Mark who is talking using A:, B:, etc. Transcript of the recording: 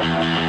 A: Música